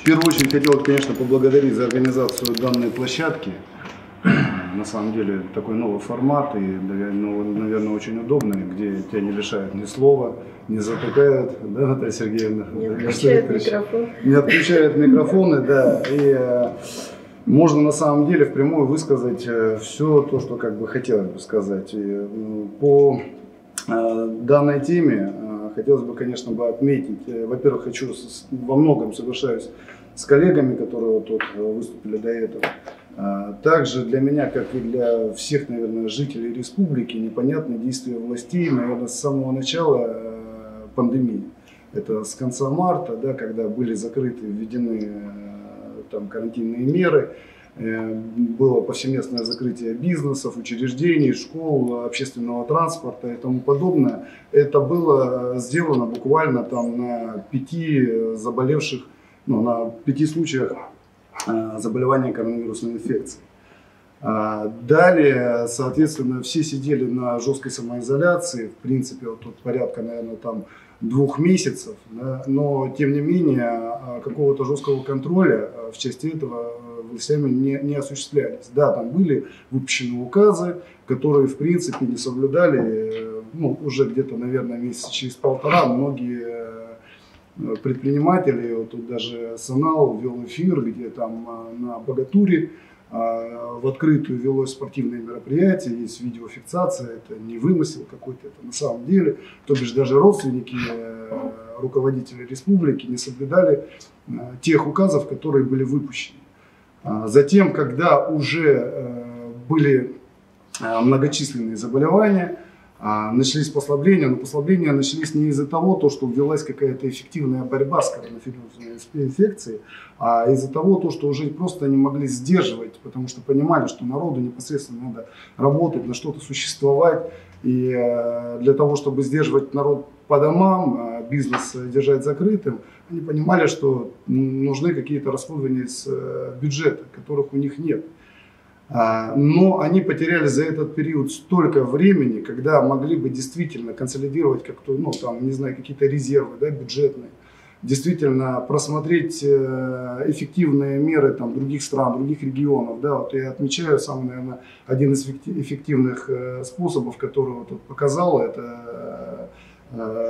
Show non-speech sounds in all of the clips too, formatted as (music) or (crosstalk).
В первую очередь хотел, конечно, поблагодарить за организацию данной площадки. (clears throat) На самом деле такой новый формат и, наверное, очень удобный, где тебя не лишают ни слова, не затыкают, (laughs) да, Наталья Сергеевна? Не отключают микрофон. Не отключают микрофоны, да. И э, можно на самом деле впрямую высказать э, все то, что как бы хотелось бы сказать. И, по э, данной теме хотелось бы, конечно, бы отметить. Во-первых, хочу во многом соглашаюсь с коллегами, которые вот тут выступили до этого. А, также для меня, как и для всех, наверное, жителей республики, непонятны действия властей, наверное, с самого начала э, пандемии. Это с конца марта, да, когда были закрыты, введены э, там, карантинные меры, э, было повсеместное закрытие бизнесов, учреждений, школ, общественного транспорта и тому подобное. Это было сделано буквально там на пяти заболевших, ну, на пяти случаях Э, заболевания коронавирусной инфекцией. А, далее, соответственно, все сидели на жесткой самоизоляции, в принципе, вот тут порядка, наверное, там двух месяцев, да, но тем не менее а, какого-то жесткого контроля а, в части этого властями не, не осуществлялись. Да, там были выпущены указы, которые, в принципе, не соблюдали, э, ну, уже где-то, наверное, месяца через полтора многие предпринимателей. Вот тут даже Санал вел эфир, где там а, на Богатуре в открытую велось спортивное мероприятие, есть видеофиксация, это не вымысел какой-то, это на самом деле. То бишь даже родственники э, руководителей республики не соблюдали э, тех указов, которые были выпущены. А затем, когда уже э, были многочисленные заболевания, а, начались послабления, но послабления начались не из-за того, то, что ввелась какая-то эффективная борьба с коронавирусной инфекцией, а из-за того, то, что уже просто не могли сдерживать, потому что понимали, что народу непосредственно надо работать, на что-то существовать. И э, для того, чтобы сдерживать народ по домам, бизнес держать закрытым, они понимали, что нужны какие-то расходования из э, бюджета, которых у них нет. А, но они потеряли за этот период столько времени, когда могли бы действительно консолидировать как-то, ну, там, не знаю, какие-то резервы да, бюджетные, действительно просмотреть э, эффективные меры там, других стран, других регионов. Да, вот я отмечаю самый, наверное, один из эффективных э, способов, который вот показала, это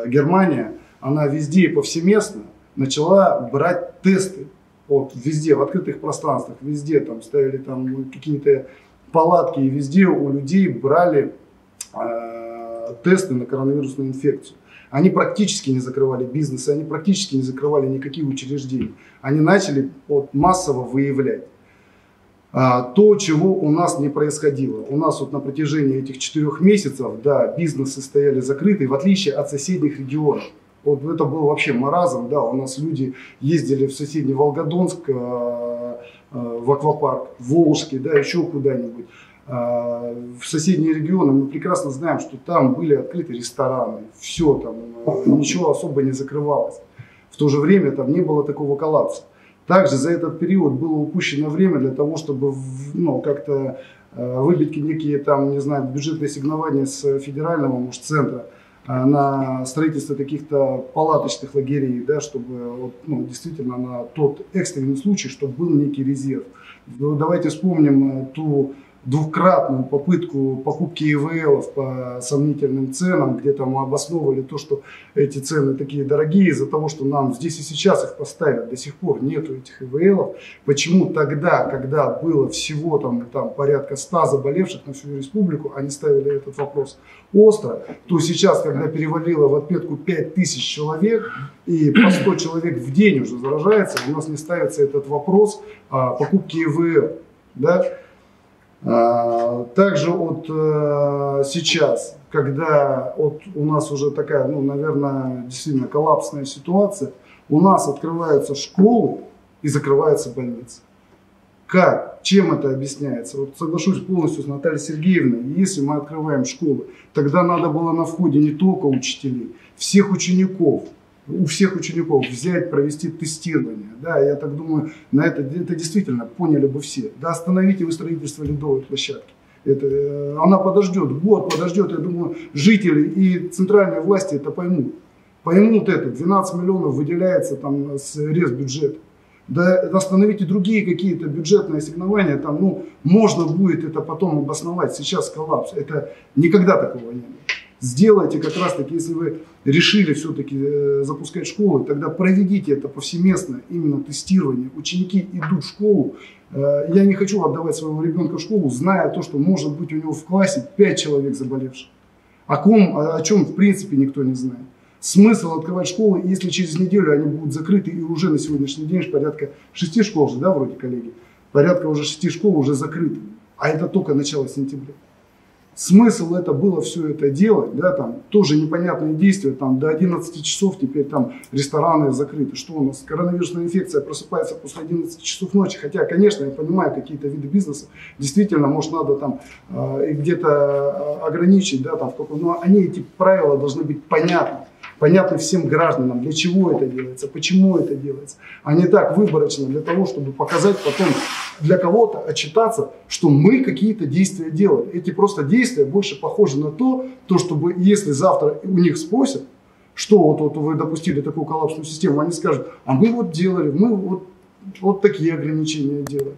Германия. Она везде и повсеместно начала брать тесты вот везде, в открытых пространствах, везде там ставили там какие-то палатки, и везде у людей брали э, тесты на коронавирусную инфекцию. Они практически не закрывали бизнесы, они практически не закрывали никакие учреждения. Они начали вот, массово выявлять. А, то, чего у нас не происходило. У нас вот на протяжении этих четырех месяцев, да, бизнесы стояли закрыты, в отличие от соседних регионов. Вот это был вообще маразм, да, у нас люди ездили в соседний Волгодонск, э, э, в аквапарк, в Волжский, да, еще куда-нибудь. Э, в соседние регионы мы прекрасно знаем, что там были открыты рестораны, все там, ничего особо не закрывалось. В то же время там не было такого коллапса. Также за этот период было упущено время для того, чтобы ну, как-то выбить некие там, не знаю, бюджетные сигнования с федерального, может, центра на строительство каких-то палаточных лагерей, да, чтобы вот, ну, действительно на тот экстренный случай, чтобы был некий резерв. Давайте вспомним э, ту двукратную попытку покупки ИВЛов по сомнительным ценам, где там обосновывали то, что эти цены такие дорогие из-за того, что нам здесь и сейчас их поставят, до сих пор нету этих ИВЛов. Почему тогда, когда было всего там, там порядка 100 заболевших на всю республику, они ставили этот вопрос остро, то сейчас, когда перевалило в отметку 5000 человек и по 100 человек в день уже заражается, у нас не ставится этот вопрос а, покупки ИВЛ. Да? А, также вот э, сейчас, когда вот у нас уже такая, ну, наверное, действительно коллапсная ситуация, у нас открываются школы и закрываются больницы. Как? Чем это объясняется? Вот соглашусь полностью с Натальей Сергеевной. Если мы открываем школы, тогда надо было на входе не только учителей, всех учеников – у всех учеников взять, провести тестирование. Да, я так думаю, на это, это действительно поняли бы все. Да, остановите вы строительство ледовой площадки. Это, э, она подождет, год подождет, я думаю, жители и центральные власти это поймут. Поймут это, 12 миллионов выделяется там с рез бюджета. да остановите другие какие-то бюджетные ассигнования, там, ну, можно будет это потом обосновать. Сейчас коллапс. Это никогда такого не было. Сделайте как раз таки, если вы решили все-таки э, запускать школы, тогда проведите это повсеместно, именно тестирование. Ученики идут в школу. Э, я не хочу отдавать своего ребенка в школу, зная то, что может быть у него в классе 5 человек заболевших. О, ком, о чем в принципе никто не знает. Смысл открывать школы, если через неделю они будут закрыты, и уже на сегодняшний день порядка 6 школ же, да, вроде коллеги, порядка уже 6 школ уже закрыты. А это только начало сентября смысл это было все это делать, да, там тоже непонятные действия, там до 11 часов теперь там рестораны закрыты, что у нас, коронавирусная инфекция просыпается после 11 часов ночи, хотя, конечно, я понимаю, какие-то виды бизнеса, действительно, может, надо там э, где-то а, ограничить, да, там, но они, эти правила должны быть понятны. Понятно всем гражданам, для чего это делается, почему это делается, а не так выборочно для того, чтобы показать потом для кого-то отчитаться, что мы какие-то действия делали. Эти просто действия больше похожи на то, то чтобы если завтра у них спросят, что вот, вот вы допустили такую коллапсную систему, они скажут, а мы вот делали, мы вот, вот такие ограничения делали.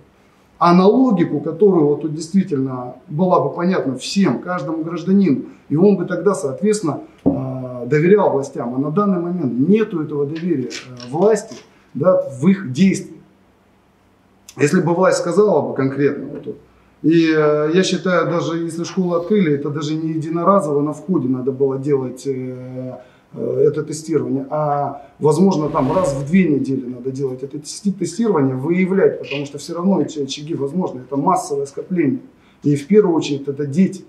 А на логику, которую вот тут действительно была бы понятна всем, каждому гражданину, и он бы тогда, соответственно, доверял властям, а на данный момент нету этого доверия э, власти да, в их действия. Если бы власть сказала бы конкретно, вот, и э, я считаю, даже если школу открыли, это даже не единоразово на входе надо было делать э, это тестирование, а возможно там раз в две недели надо делать это тестирование, выявлять, потому что все равно эти очаги возможны, это массовое скопление. И в первую очередь это дети.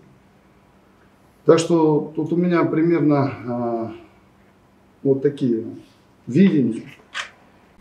Так что тут у меня примерно а, вот такие видения.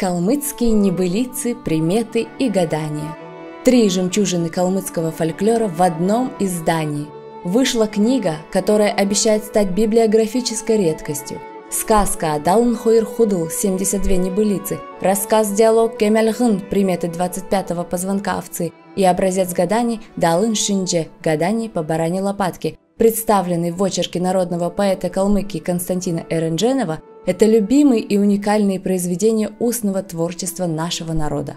Калмыцкие небылицы, приметы и гадания. Три жемчужины калмыцкого фольклора в одном издании. Вышла книга, которая обещает стать библиографической редкостью. Сказка Далн Хойр Худл 72 небылицы, рассказ-диалог Кемельгын приметы 25-го позвонка овцы и образец гаданий Далын Шиндже гаданий по баране лопатки представленный в очерке народного поэта Калмыкии Константина Эрендженова, это любимые и уникальные произведения устного творчества нашего народа.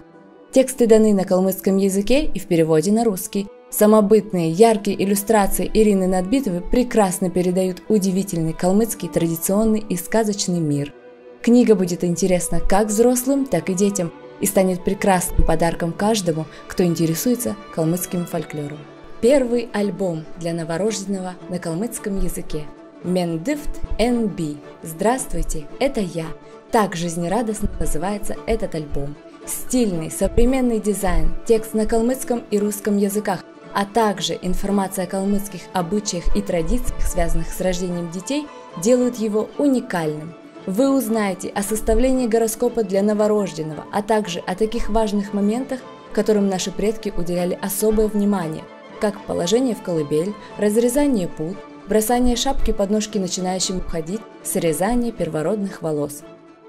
Тексты даны на калмыцком языке и в переводе на русский. Самобытные, яркие иллюстрации Ирины Надбитовой прекрасно передают удивительный калмыцкий традиционный и сказочный мир. Книга будет интересна как взрослым, так и детям и станет прекрасным подарком каждому, кто интересуется калмыцким фольклором. Первый альбом для новорожденного на калмыцком языке. Мендифт NB. Здравствуйте, это я. Так жизнерадостно называется этот альбом. Стильный, современный дизайн, текст на калмыцком и русском языках, а также информация о калмыцких обычаях и традициях, связанных с рождением детей, делают его уникальным. Вы узнаете о составлении гороскопа для новорожденного, а также о таких важных моментах, которым наши предки уделяли особое внимание – как положение в колыбель, разрезание пут, бросание шапки под ножки начинающим ходить, срезание первородных волос.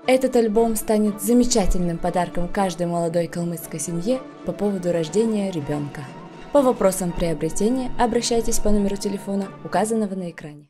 Этот альбом станет замечательным подарком каждой молодой калмыцкой семье по поводу рождения ребенка. По вопросам приобретения обращайтесь по номеру телефона, указанного на экране.